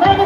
Let's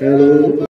Hello